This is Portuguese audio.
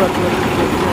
Obrigado.